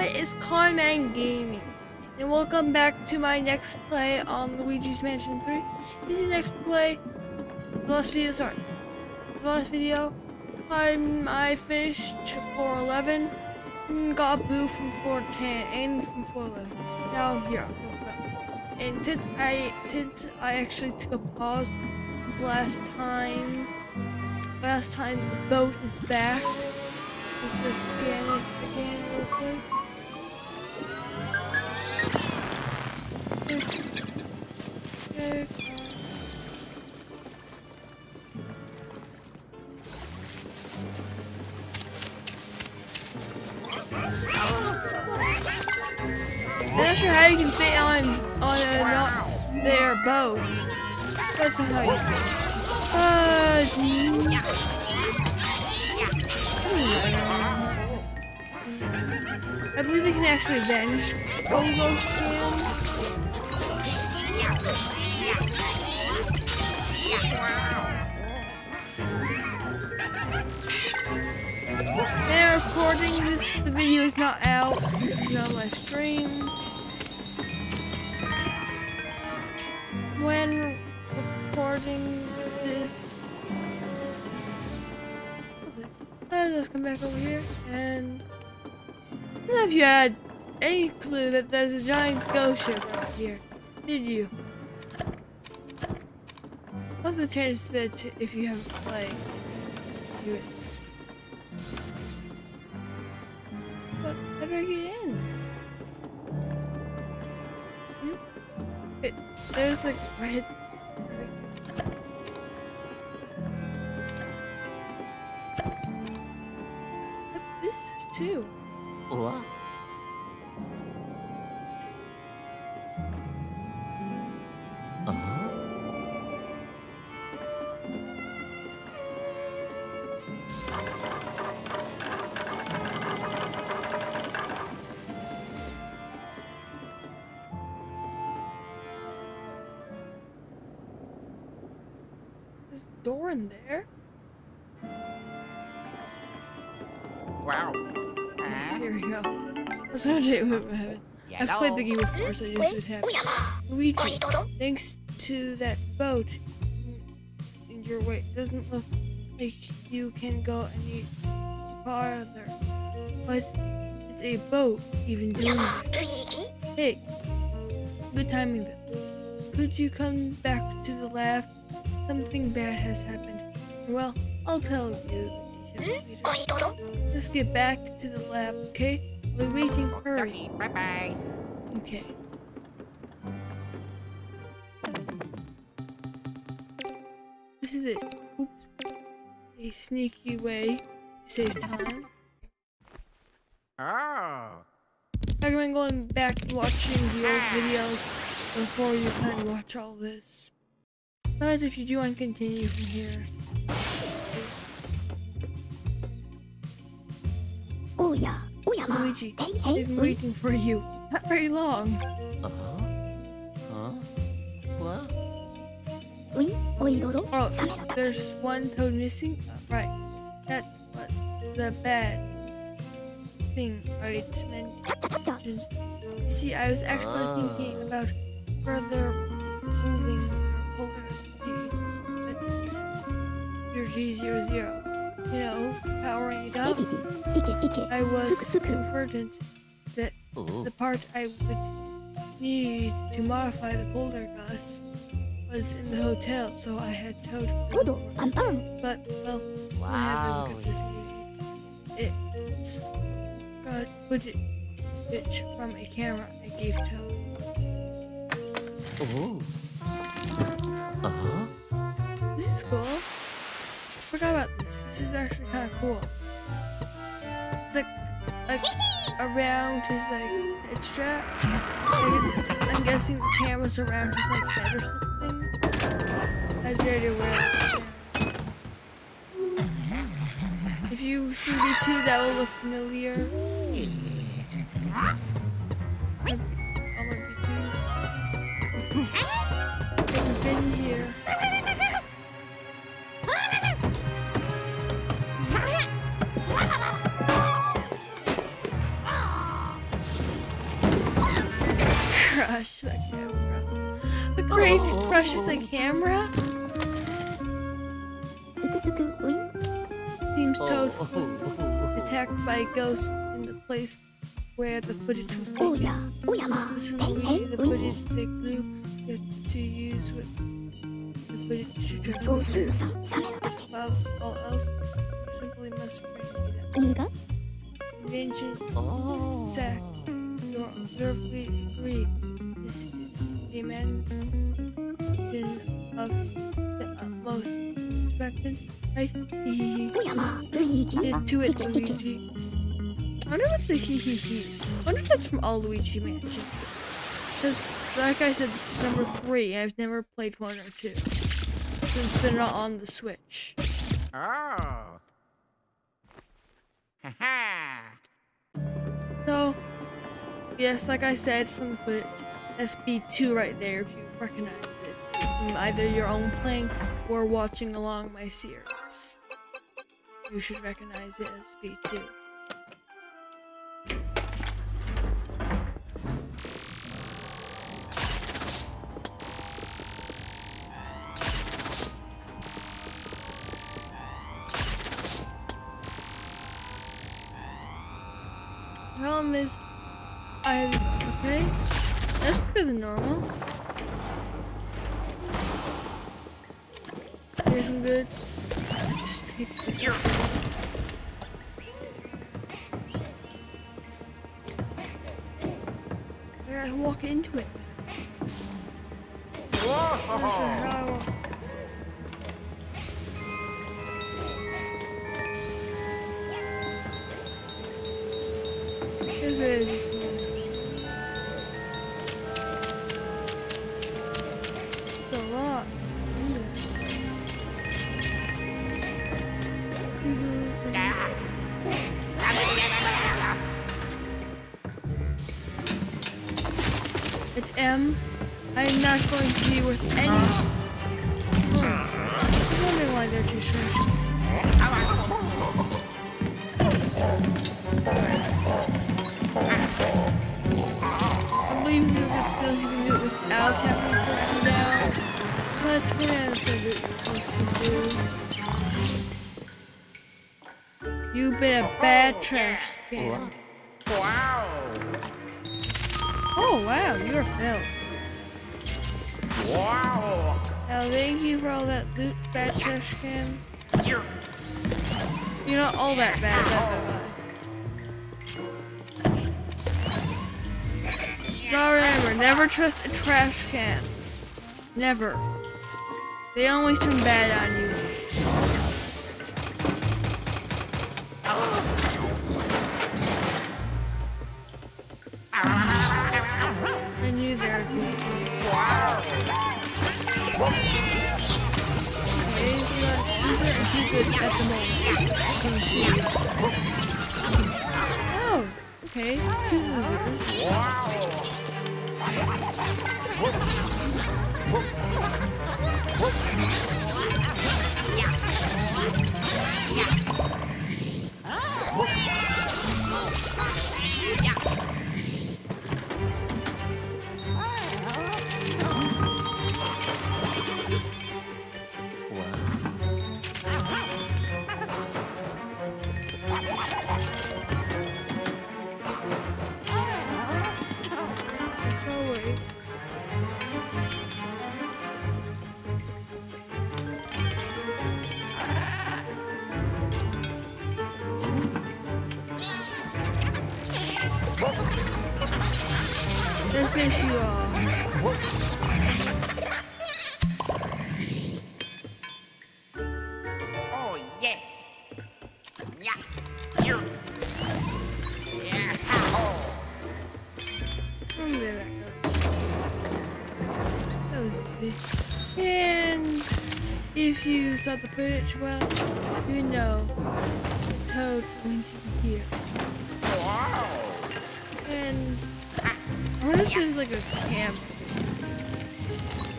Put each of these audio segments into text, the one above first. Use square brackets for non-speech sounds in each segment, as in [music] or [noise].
it is Conman Gaming, and welcome back to my next play on Luigi's Mansion 3. This is the next play, the last video, sorry. The last video, I'm, I finished floor 11, and got Boo from floor 10, and from floor 11. Now here on floor 12. And since I, since I actually took a pause last time, last time this boat is back, just gonna scan it again real quick. I'm not sure how you can fit on on a not their boat. That's not how you Uh, I believe they can actually vanish Gogo scans. Now recording this, the video is not out. It's not my stream. Recording this, okay. let's come back over here and I don't know if you had any clue that there's a giant ghost ship right here. Did you? What's the chance that if you haven't played, do it? But how do I get in? Hmm? It, there's like red. Door in there. Wow. Uh-huh. Here we go. That's what I did with heaven. I've played the game before, so this would happen. Luigi, thanks to that boat in your way, it doesn't look like you can go any farther. But is a boat even doing that? Hey, good timing though. Could you come back to the lab? Something bad has happened. Well, I'll tell you the later. Hmm? Let's get back to the lab, okay? We're waiting. Hurry. Bye bye. Okay. This is it. Oops. A sneaky way to save time. Oh. I recommend going back and watching the old ah. videos before you kind of watch all this. Guys, if you do want to continue from here. Oh yeah, oh yeah, Luigi, I've been waiting for you. Not very long. Uh huh. Huh? What? Oh, there's one toad missing. Oh, right, that's what the bad thing Right, mentioned. You see, I was actually thinking ah. about further moving G00. You know, powering it up. I was confident that mm-hmm. the part I would need to modify the Poltergust was in the hotel, so I had towed. But, well, wow. I haven't It's got footage from a camera I gave to. Oh. Uh-huh. This is cool. Forgot about this. This is actually kind of cool. It's like, like [laughs] around his like head strap. Like, I'm guessing the camera's around his like head or something. I very aware. If you see me too, that will look familiar. Maybe- oh, maybe V2. It's been here. crush the camera. The crazy oh. crushes the camera. Seems Toad was attacked by a ghost in the place where the footage was taken. This is Luigi, the footage they flew to use with the footage to try above all else, simply must bring oh. Zach, you agree is, is a mention of the utmost respect and praise. to it, Luigi. I wonder what the hee hee hee. I wonder if that's from all Luigi Mansions. Because, like I said, this is number three, I've never played one or two. Since they're not on the Switch. Oh. Haha. so, yes, like I said from the Switch. SB2 right there if you recognize it. From either your own playing or watching along my series. You should recognize it as SB2. Better normal. Here's some good. Just take this. Where I walk into it. I'm You've been a oh. bad trash can. Wow. Oh wow, you're filled. Wow. Now thank you for all that loot, bad trash can. You're not all that bad, bad, bad, bad. So remember, never trust a trash can. Never. They always turn bad on you. I knew there would be a thing. These good at the moment. Let me see. Oh, okay, two losers. Let's if you saw the footage well, you know the toad's going to be here. Wow. And I wonder if there's like a camp.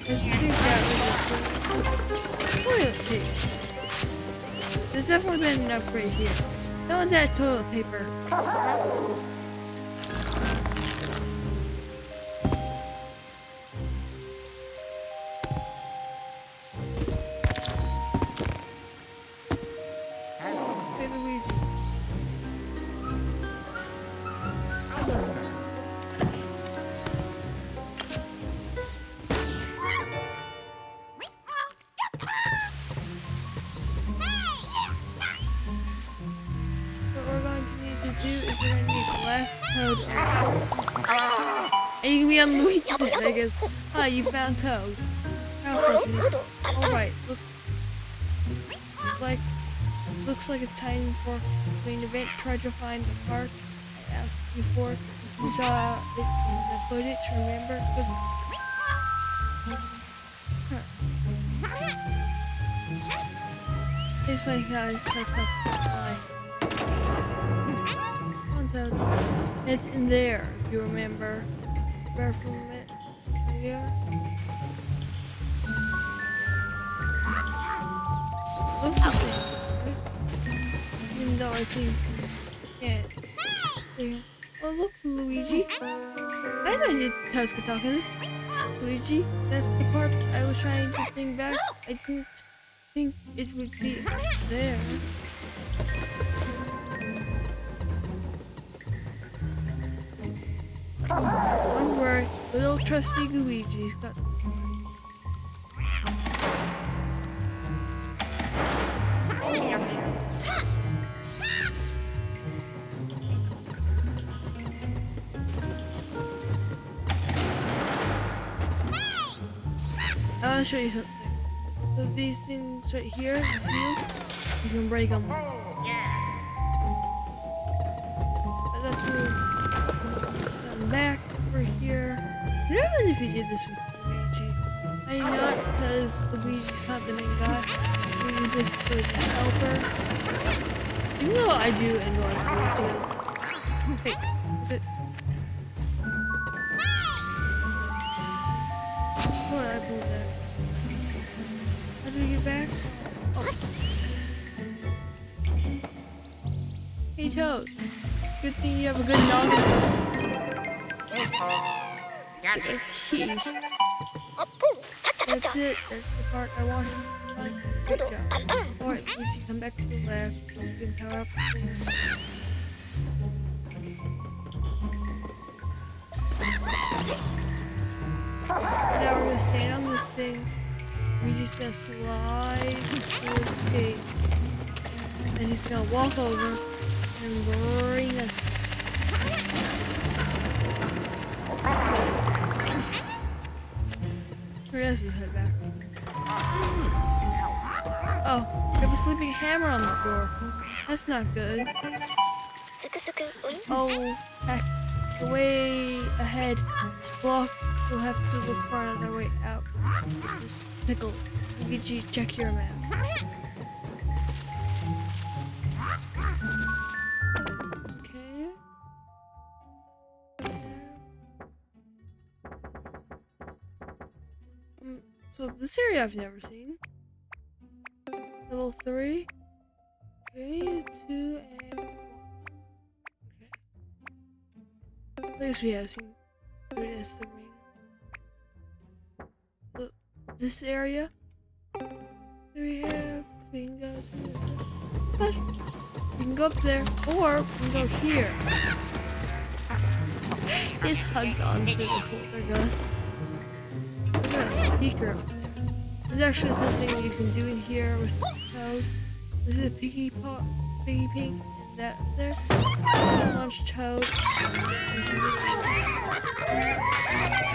I think that was just toilet paper. There's definitely been an upgrade here. No one's had toilet paper. And you can be on Luigi's head, I guess. Ah, you found Toad. How fortunate. Alright, look. Like, looks like it's time for main event. Try to find the part I asked before. You saw it in the footage, remember? Good. Huh. This way, guys, quite tough to find. One Toad. It's in there, if you remember. Earlier. Looks the? Even though I think yeah. yeah. Oh look, Luigi. I know you Toad's could talk in this. Luigi, that's the part I was trying to bring back. I didn't think it would be there. Little trusty Luigi's got. I'll show you something. So these things right here, the seals, you can break them. If you did this with Luigi. I not because Luigi's not the main guy. Maybe this is the helper. Even though I do enjoy Luigi. Hey, is it? What I pulled that. How do we get back? Oh. Hey Toad. Good thing you have a good noggin. That's it. That's the part I wanted find. Good job. Alright, Luigi, come back to the lab. so You can power up. Now we're gonna stand on this thing. We just gonna slide through the skate. And he's gonna walk over and bring us. Head back? Oh, we have a sleeping hammer on the door. That's not good. Oh, heck. The way ahead is blocked. You'll have to look for another way out. It's a snickle. Luigi, check your map. So this area I've never seen. Level three. Okay, two and one. Okay. We have seen three as the ring. This area. We have fingers. Plus, we can go up there, or we can go here. [laughs] His hugs onto the Poltergust. Look at There's actually something you can do in here with Toad. This is a piggy pot, piggy pink, and that there. Launch Toad.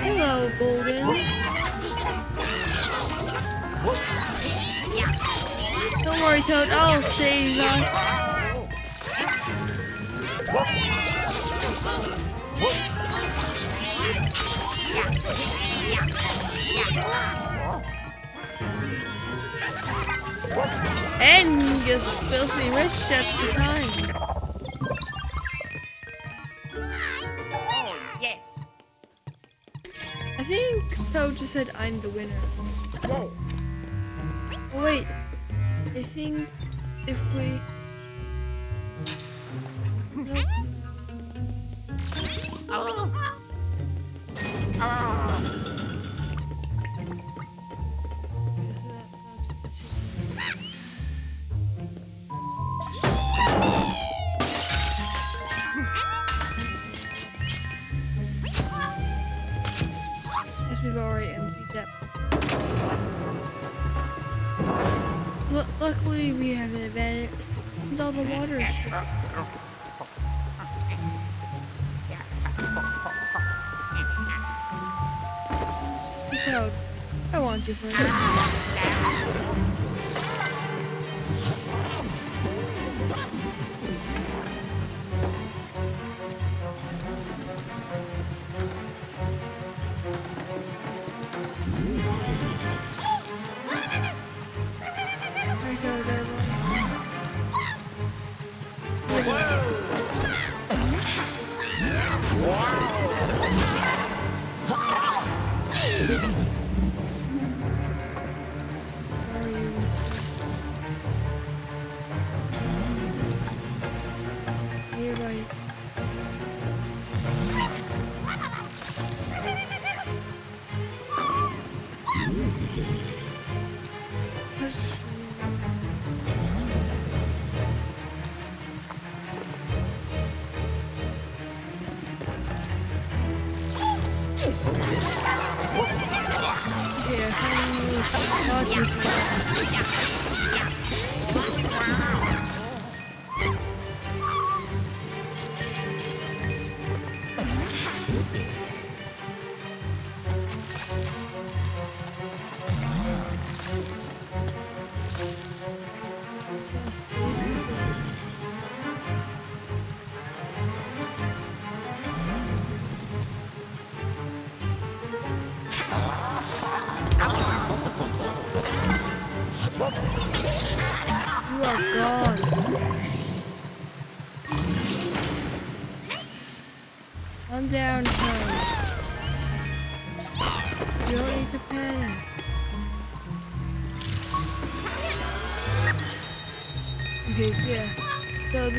Hello, Golden. Don't worry, Toad. I'll save us. Angus filthy rich at the time. Oh, yes. I think Toad just said I'm the winner. Whoa. Oh wait, I think if we no, Oh. Oh. Cloud, I want you for Where are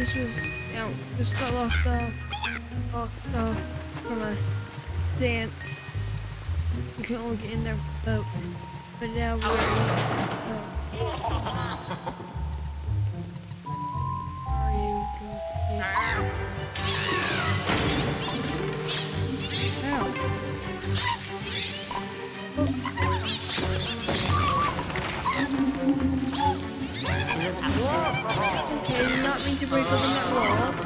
this was, you know, this got locked off, locked off from us since we can only get in there with the boat. But now we're are you, Ghosty? Ow. Okay, you not mean to break open that wall.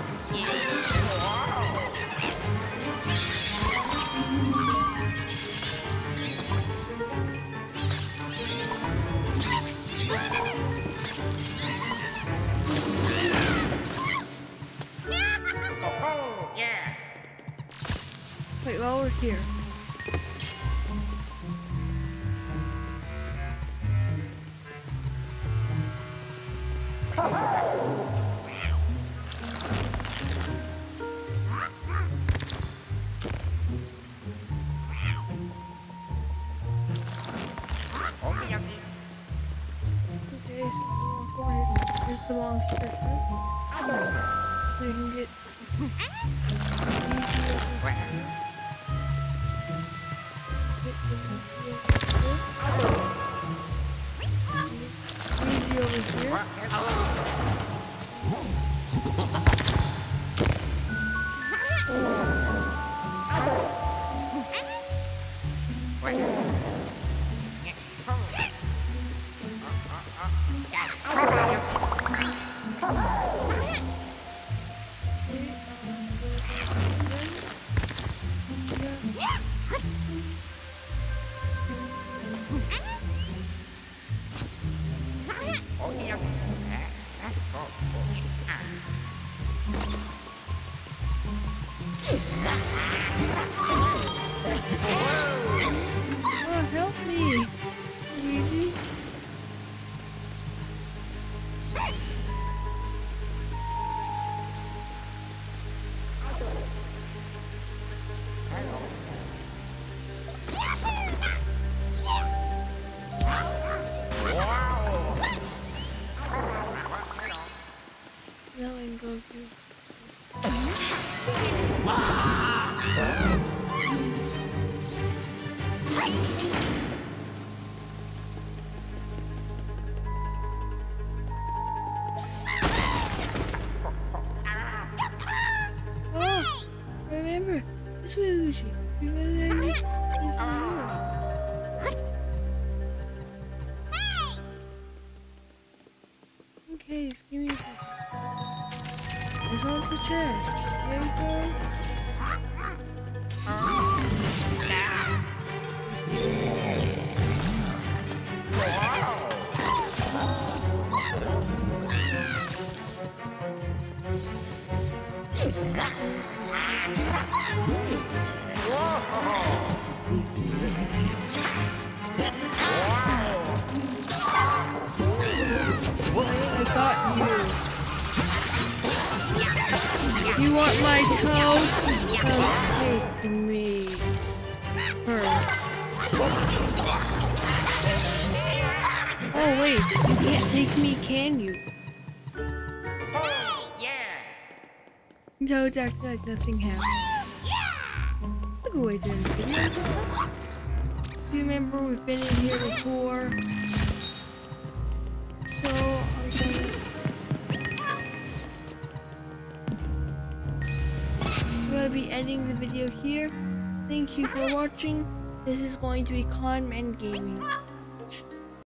Yeah. Wait, while we're here. Luigi. Uh, okay, just give me a second. It's all the chair. There you go. Wow you. You want my toe? Don't take me. First. Oh wait, you can't take me, can you? Yeah. Toads act like nothing happened. Video. You remember we've been in here before? So I'm gonna I'm gonna be ending the video here. Thank you for watching. This is going to be Con Man Gaming.